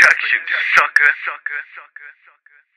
Sucker, sucker, sucker, sucker.